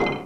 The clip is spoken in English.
you